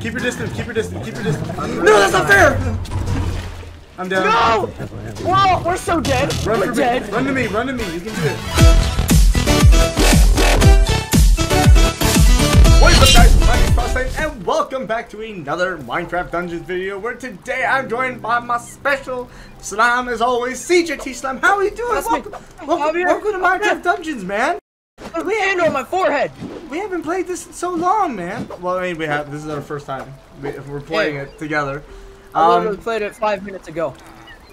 Keep your distance. Keep your distance. Keep your distance. No, that's not fair. I'm down. No! Whoa, we're so dead. Run we're dead. me. Run to me. Run to me. You can do it. What's up guys, my name is FrostTitan, and welcome back to another Minecraft Dungeons video where today I'm joined by my special slime as always, CJT Slime. How are you doing? Welcome, welcome, welcome to Minecraft Dungeons, man. We hand on my forehead. We haven't played this in so long, man. Well, I mean, we have. This is our first time. We, we're playing Yeah. it together. I literally Um, played it five minutes ago.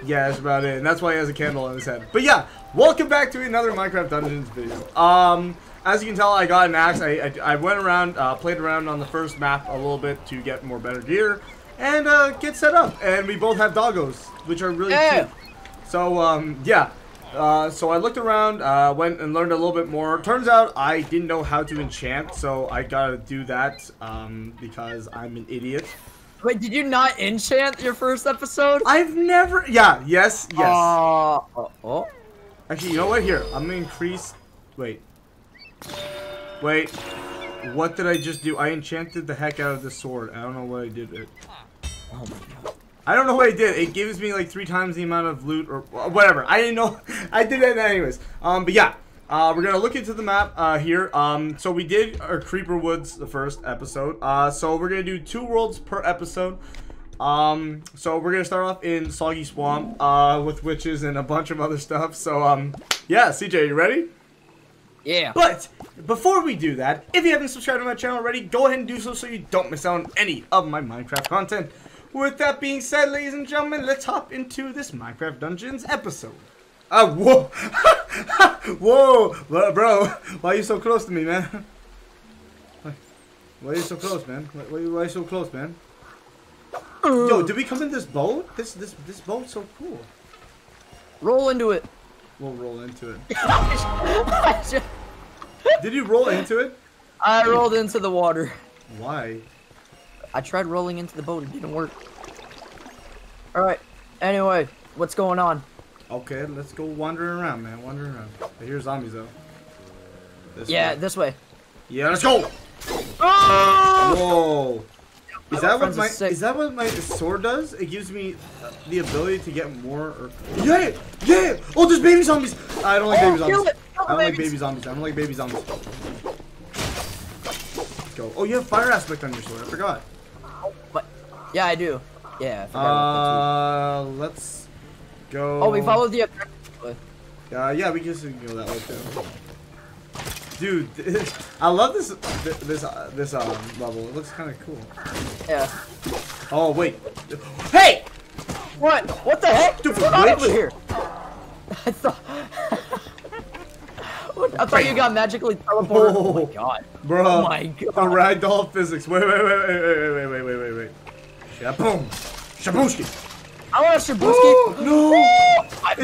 yeah, that's about it. And that's why he has a candle on his head. But yeah, welcome back to another Minecraft Dungeons video. Um, as you can tell, I got an axe. I, I, I went around, uh, played around on the first map a little bit to get more better gear and uh, get set up. And we both have doggos, which are really Yeah. cute. So, um, yeah. Uh, so I looked around, uh, went and learned a little bit more. Turns out I didn't know how to enchant, so I gotta do that um, because I'm an idiot. Wait, did you not enchant your first episode? I've never. Yeah. Yes. Yes. Uh, oh, oh. Actually, you know what? Here, I'm gonna increase. Wait. Wait. What did I just do? I enchanted the heck out of the sword. I don't know what I did. It. Oh my god. I don't know what I did. It gives me like three times the amount of loot or whatever. I didn't know. I did it anyways. Um, but yeah. Uh, we're gonna look into the map uh, here. Um, so we did our Creeper Woods the first episode. Uh, so we're gonna do two worlds per episode. Um, so we're gonna start off in Soggy Swamp uh, with witches and a bunch of other stuff. So um, yeah, CJ, you ready? Yeah. But before we do that, if you haven't subscribed to my channel already, go ahead and do so so you don't miss out on any of my Minecraft content. With that being said, ladies and gentlemen, let's hop into this Minecraft Dungeons episode. Uh, whoa! whoa! Bro, bro, why are you so close to me, man? Why, why are you so close, man? Why, why, why are you so close, man? Yo, did we come in this boat? This this this boat's so cool. Roll into it. We'll roll into it. Did you roll into it? I rolled into the water. Why? I tried rolling into the boat. It didn't work. Alright. Anyway, what's going on? Okay, let's go wandering around, man. Wandering around. I hear zombies though. This Yeah, way. this way. Yeah, let's go. Oh! Whoa. Is that what my is is that what my sword does? It gives me uh, the ability to get more. Or... Yeah, yeah. Oh, there's baby zombies. I don't like Oh, baby zombies. kill it. Kill I don't the like baby zombies. I don't like baby zombies. Let's go. Oh, you have fire aspect on your sword. I forgot. But, yeah, I do. Yeah, I forgot about Uh, let's go. Oh, we followed the objective. Uh, yeah, we can just go that way too. Dude, I love this this uh, this um level. It looks kind of cool. Yeah. Oh wait, hey! What? What the heck? What's going on over here? I thought. What? I thought you got magically teleported. Oh, Oh. my god. Bro, Oh my god. the ragdoll physics. Wait, wait, wait, wait, wait, wait, wait, wait, wait, wait. Shaboom, shabushki. I want. Oh, no,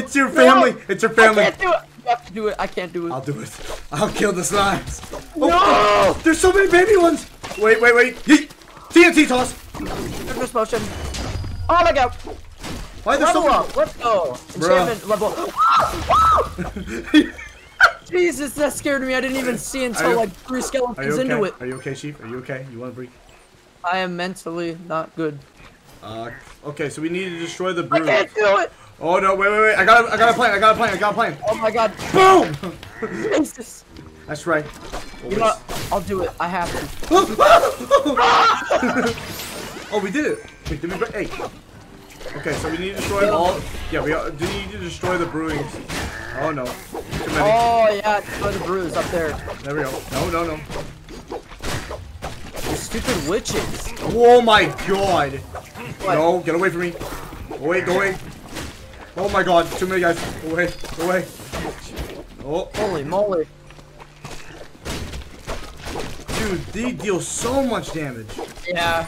it's your family. No. It's your family! I can't do it. You have to do it. I can't do it. I'll do it. I'll kill the slimes. Oh, no! Oh, there's so many baby ones. Wait, wait, wait. Yeet. TNT toss. Fitness potion. Oh my god. Why are there so many? Let's go. Enchantment level. Jesus, that scared me. I didn't even see until like three skeletons okay? into it. Are you okay, Chief? Are you okay? You want to breathe? I am mentally not good. Uh, okay, so we need to destroy the I can't do it. Oh no, wait, wait, wait! I got, a, I got a plan! I got a plan! I got a plan! Oh my god. Boom! Jesus. That's right. You know what? I'll do it. I have to. oh, we did it! Wait, did we? break- Hey. Okay, so we need to destroy all. Yeah, we uh, do need to destroy the brewings. Oh no, too many. Oh yeah, destroy the bruise up there. There we go. No, no, no. You stupid witches. Oh my god! What? No, get away from me! Go away, go away! Oh my god, too many guys! Go away, go away! Oh. Holy moly. Dude, they deal so much damage. Yeah.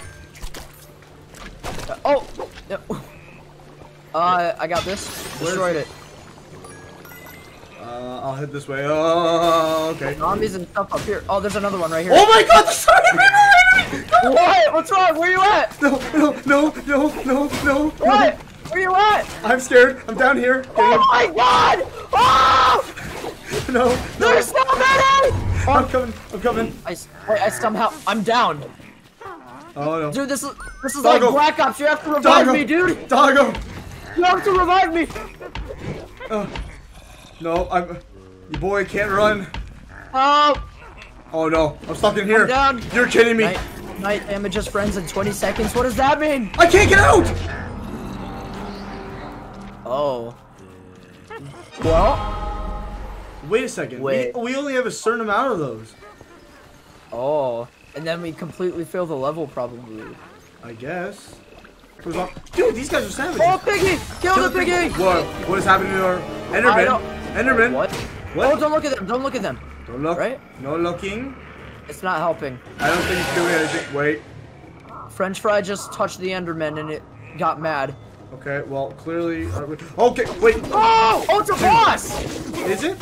Uh, oh. Uh, I got this. Destroyed it. Uh, I'll head this way. Oh, okay. Zombies and stuff up here. Oh, there's another one right here. Oh my god, there's so many people right now! What? What's wrong? Where you at? No, no, no, no, no, no, What? Where you at? I'm scared. I'm down here. Oh my god! Oh! No, no. There's so many! I'm coming. I'm coming. I, wait, I somehow, I'm down. Oh no. Dude, this is this is Doggo. like Black Ops. You have to revive Doggo. me, dude. Doggo. You have to revive me. Uh, no, I'm. Your boy can't run. Oh, Oh no, I'm stuck in here. You're kidding me. night, night damages friends in 20 seconds. What does that mean? I can't get out. Oh. Well. Wait a second. Wait. We, we only have a certain amount of those. Oh. And then we completely fail the level, probably. I guess. Dude, these guys are savages. Oh, piggy! Kill the piggy! What? What is happening to our Enderman? Enderman. What? What? Oh, don't look at them. Don't look at them. Don't look. Right? No looking. It's not helping. I don't think it's doing anything. Wait. French fry just touched the Enderman and it got mad. Okay. Well, clearly. uh, Okay. Wait. Oh! Oh, it's a boss! Is it?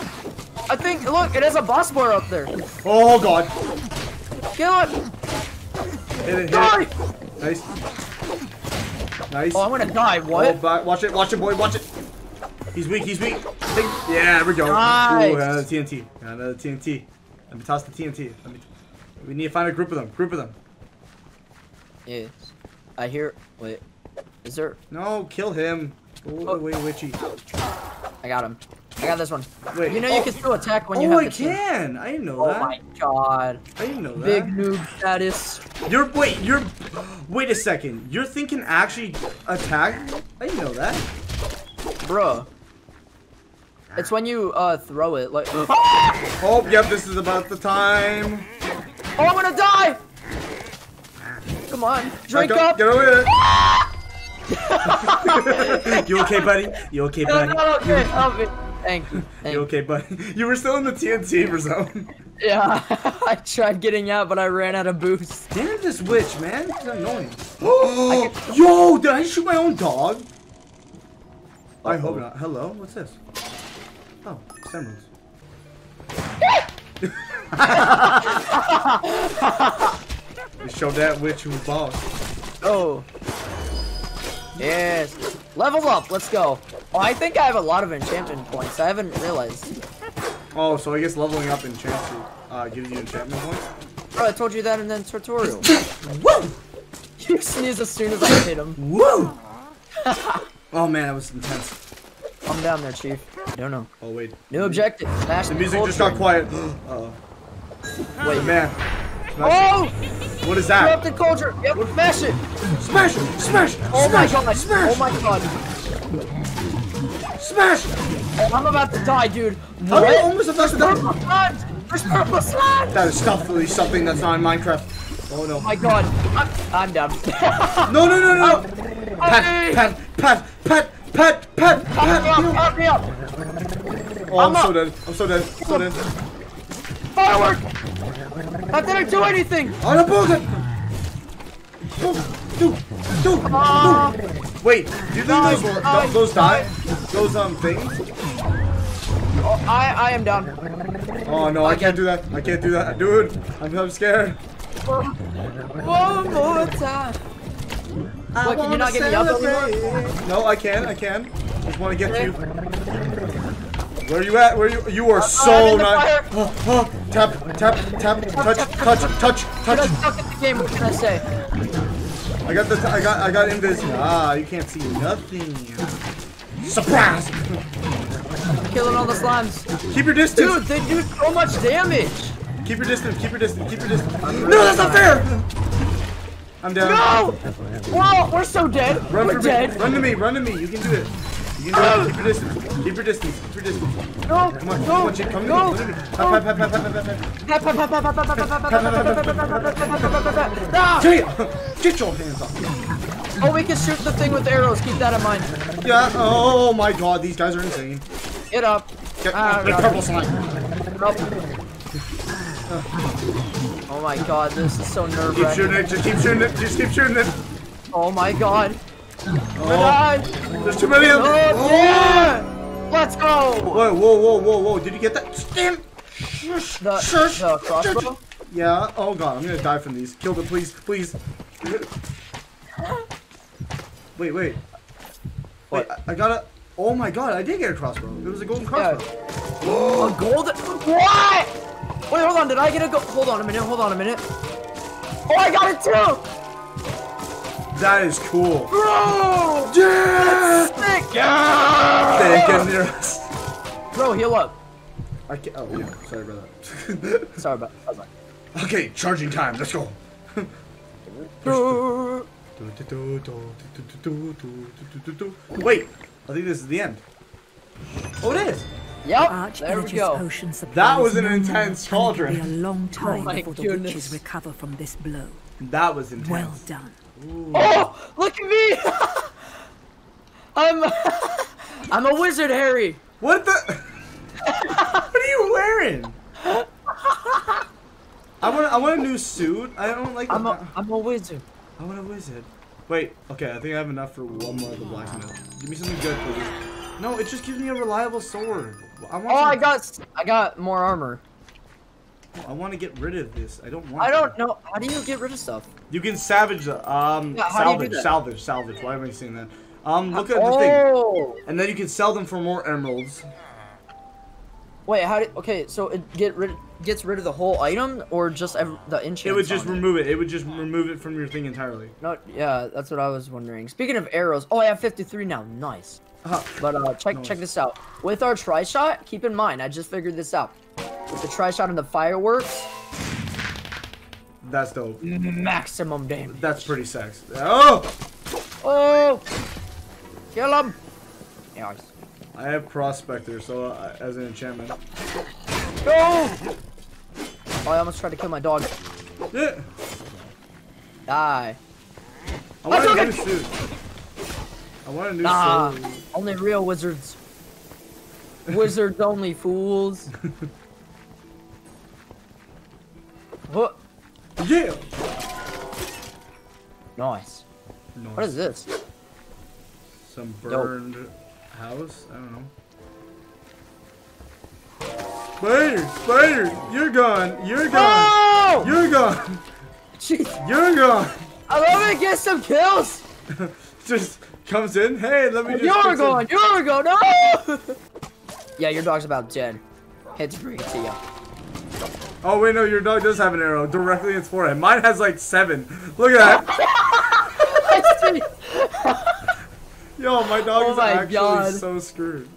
I think, look, it has a boss bar up there. Oh God. Kill it! Hit it. Hit Die! it. Nice. Nice. Oh, I'm gonna die. Oh, What? back. Watch it. Watch it, boy. Watch it. He's weak. He's weak. Think- Yeah, there we go. Nice. Ooh, another TNT. Another TNT. Let me toss the TNT. Let me. We need to find a group of them. Group of them. Yes. I hear. Wait. Is there. No, kill him. Go Oh. away, witchy. I got him. I got this one. Wait. You know you oh, can still attack when you Oh, have I the team. can. I didn't know Oh that. my god. I didn't know that. Big noob status. You're wait. You're. Wait a second. You're thinking actually attack? I didn't know that. Bruh. It's when you uh throw it like Oh Oh, yep. This is about the time. I'm gonna die! Come on, drink up! Get over here. you okay, buddy? You okay, buddy? no, no, okay, help me. Thank you. Thank You okay, buddy? You were still in the TNT for zone. Yeah, I tried getting out, but I ran out of boost. Damn this witch, man. Is annoying. Yo, did I shoot my own dog? I hope not. Hello, what's this? Oh, emeralds. we showed that witch who's boss. Oh. Yes. Level up, let's go. Oh, I think I have a lot of enchantment points. I haven't realized. Oh, so I guess leveling up enchantment uh, gives you enchantment points. Bro, I told you that in the tutorial. Woo! you sneeze as soon as I hit him. Woo! oh man, that was intense. I'm down there, chief. I don't know. Oh wait. New objective. Smash The music just got quiet. uh oh. Wait. Man. Oh! What is that? Corrupted Cauldron. Yep, smash it. Smash it! Smash it! Oh my god. Smash! Oh my god. Smash! Oh, I'm about to die, dude. How are you What? almost about to die? There's purple slime. That is definitely something that's not in Minecraft. Oh no. Oh my god. I'm, I'm down. No, no, no, no! Pat, Hey. pat, pat, pat, pat, pat, Help me up, help me up. Oh, I'm I'm so up. dead. I'm so dead. So dead. Firework. How did I do anything? On a bullet! Dude, dude, Ah. dude. Wait, do you think those, Die. those, those die? Those um things? Oh, I, I am down. Oh no, I can't do that. I can't do that, dude. I'm, I'm scared. One more time. What, can you not get me up anymore? No, I can. I can. Just want to get to you. Where are you at? Where are you? You are I'm so in not. Oh, oh, tap, tap, tap, touch, touch, touch, touch. suck at the game, what can I say? I got the. I got. I got invis. Ah, you can't see nothing. Surprise! Killing all the slimes. Keep your distance. Dude, they do so much damage. Keep your distance. Keep your distance. Keep your distance. No, that's not fair. I'm down. No! Whoa, we're so dead. Run we're dead. me. Run to me. Run to me. You can do it. You it. Keep your distance. Keep your distance. Keep your distance. No, Come on. no, Come on, chick. Come no. me. Come to me. Pat, pat, pat, pat, pat, pat, pat. Ah! Jay, Get your hands off. Oh, we can shoot the thing with arrows. Keep that in mind. Yeah. Oh my God. These guys are insane. Get up. Get Ah, the purple slime. Up. Oh my god, this is so nerve Keep shooting it. Just keep shooting it. Just keep shooting it. Oh my god. Oh, there's too many of them. Oh, oh, yeah! Let's go! Whoa, whoa, whoa, whoa, whoa. Did you get that? Shush. The, Shush. the crossbow? Yeah. Oh god, I'm gonna die from these. Kill them, please, please. Wait, wait. Wait, What? I, I got a. Oh my god, I did get a crossbow. It was a golden Yeah. crossbow. A golden. What? Wait, hold on. Did I get a go? Hold on a minute. Hold on a minute. Oh, I got it too. That is cool. Bro! Yeah! Sick! They get near us. Bro, heal up. I can't, oh, yeah. Sorry about that. Sorry about that. okay, charging time. Let's go. Wait, I think this is the end. Oh, it is. Yep, there we go. Potion That was an intense and it'll cauldron. Be a long oh time my before the goodness. witches recover from this blow. That was intense. Well done. Oh, look at me! I'm I'm a wizard, Harry. What the? what are you wearing? I want. I want a new suit. I don't like. I'm a I'm a wizard. I want a wizard. Wait. Okay. I think I have enough for one more of the blacksmith. Give me something good, please. No, it just gives me a reliable sword. I want. Oh, I got I got more armor. I want to get rid of this. I don't want. I don't to. know. How do you get rid of stuff? You can salvage. Um. Yeah, how do you do salvage. Salvage. Salvage. Why am I saying that? Um. Look at the thing. Oh, And then you can sell them for more emeralds. wait. How do? Okay, so it get rid gets rid of the whole item or just the enchant? It would just remove it. It would just remove it from your thing entirely. No, yeah, that's what I was wondering. Speaking of arrows, oh, I have 53 now. Nice. Uh, But uh, check Nice. check this out. With our try shot, keep in mind, I just figured this out. With the try shot and the fireworks, that's dope. maximum damage. That's pretty sexy. Oh! Oh, kill him! Nice. I have Prospector, so uh, as an enchantment. Go! Oh, I almost tried to kill my dog. Yeah. Die. I want a new suit. I want a new Nah. sword. Only real wizards. Wizards only, fools. Nice. Nice. What is this? Some burned house? I don't know. Spider! Spider! You're gone! You're gone! Oh! You're gone! Jeez. You're gone! I'm gonna get some kills! just comes in. Hey, let me just. You're fix it." you're going, no! yeah, your dog's about dead. To bring it to you. Oh wait, no, your dog does have an arrow directly in its forehead. Mine has like seven. Look at that. Yo, my dog Oh is my actually God. so screwed.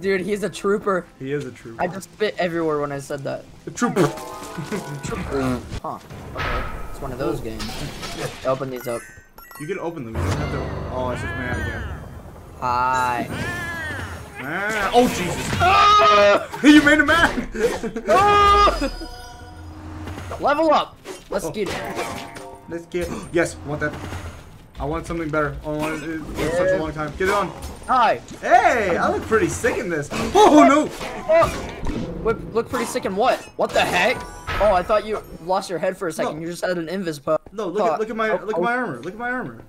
Dude, he's a trooper. He is a trooper. I just spit everywhere when I said that. A trooper. trooper. Huh. Okay. It's one of those games. Open these up. You can open them. You don't have to. Oh, it's just man again. Hi. Ah, oh Jesus! you made him mad. Level up. Let's Oh. get it. Let's get. Yes, want that. I want something better. I want it in such a long time. Get it on. Hi. Hey, I look pretty sick in this. Oh no! Oh. Look, pretty sick in what? What the heck? Oh, I thought you lost your head for a second. No. You just had an invis No, look at look at my Oh, look oh. at my oh. armor. Look at my armor.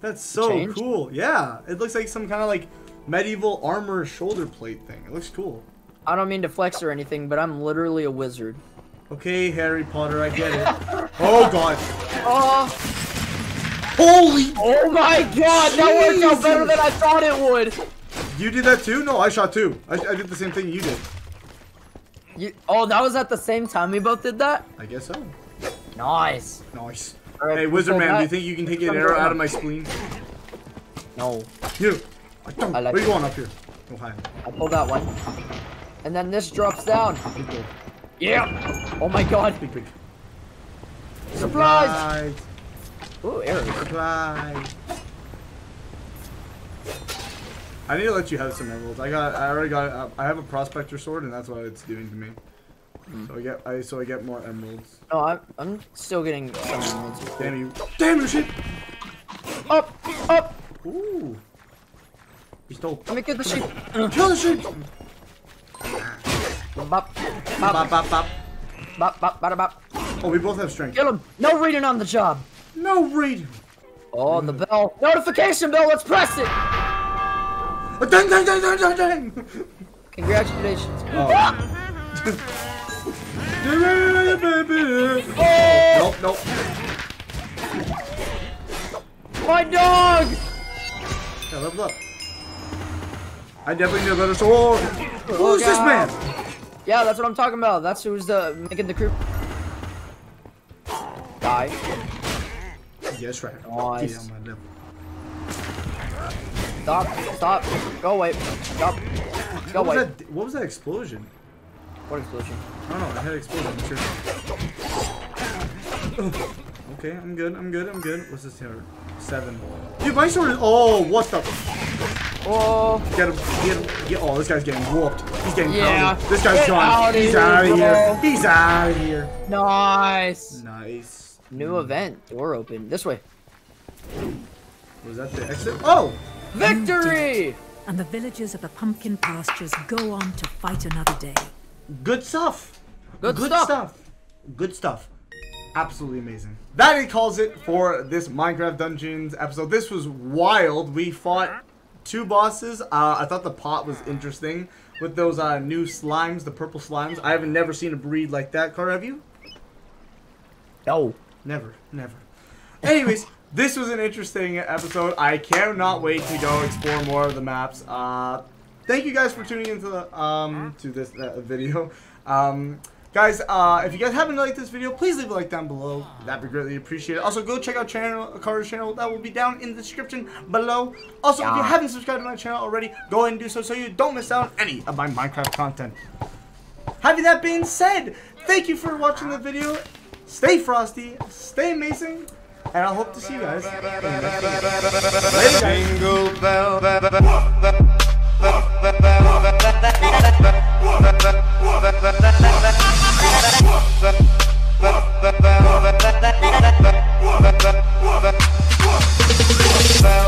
That's so Changed? cool. Yeah, it looks like some kind of like medieval armor shoulder plate thing. It looks cool. I don't mean to flex or anything, but I'm literally a wizard. Okay, Harry Potter, I get it. oh God! Oh, Holy! oh my god, that worked out better than I thought it would. You did that too? No, I shot two. I, I did the same thing you did. You, oh, that was at the same time we both did that? I guess so. Nice. Nice. Alright, hey, Wizard Man, do you think you can take an arrow out of my spleen? No, You. I don't. I like Where you going up here? Oh hi. I pulled that one. And then this drops down. Yeah. Oh my god. Big big. Supplies. Ooh, arrows. Supplies. I need to let you have some emeralds. I got. I already got. Uh, I have a prospector sword, and that's what it's doing to me. Hmm. So I get. I so I get more emeralds. No, I'm, I'm still getting some emeralds. Damn you! Damn you, shit! Up, up. Ooh. He stole. Let me get the sheep. Kill the sheep! Bop, bop, Bop, bop, bop. bop, bop, bada, bop. Oh, we both have strength. Kill him. No reading on the job. No reading. Oh, the bell. Notification bell. Let's press it. Oh, dang, dang, dang, dang, dang, dang. Congratulations. Oh. oh. oh. Nope, nope. My dog. Yeah, level up. I definitely need a better sword. Who's this oh, man? Yeah, that's what I'm talking about. That's who's the making the crew. Die. Yes, right. Nice. Get my level. Stop. Stop. Go away. Stop. Go What was, away. that, what was that explosion? What explosion? I don't know. I had an explosion. I'm sure. Ugh. Okay, I'm good. I'm good. I'm good. What's this here? Seven. Dude, my sword is. Oh, what the? Oh. Get him. Get him. Get, oh, this guy's getting whooped. He's getting Yeah. pounded. This guy's Get gone. outta He's out of here. bro. He's out of here. Nice. Nice. New event. Door open. This way. Was that the exit? Oh! Victory! And the villagers of the pumpkin pastures go on to fight another day. Good stuff. Good stuff. stuff. Good stuff. Absolutely amazing. That it calls it for this Minecraft Dungeons episode. This was wild. We fought two bosses. Uh, I thought the pot was interesting with those uh, new slimes, the purple slimes. I haven't never seen a breed like that. Car, have you? No. Never, never. Anyways, this was an interesting episode. I cannot wait to go explore more of the maps. Uh, thank you guys for tuning into the um to this uh, video. Um, Guys, uh, if you guys haven't liked this video, please leave a like down below. That'd be greatly appreciated. Also, go check out channel Carter's channel. That will be down in the description below. Also, yeah. if you haven't subscribed to my channel already, go ahead and do so so you don't miss out on any of my Minecraft content. Having that being said, thank you for watching the video. Stay frosty, stay amazing, and I hope to see you guys in the next video. Bow.